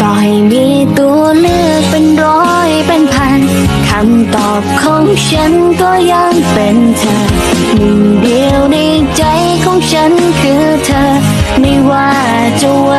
ต่อให้มีตัวเลือกเป็นร้อยเป็นพันคำตอบของฉันก็ยังเป็นเธอหนึ่งเดียวในใจของฉันคือเธอ ไม่ว่าจะ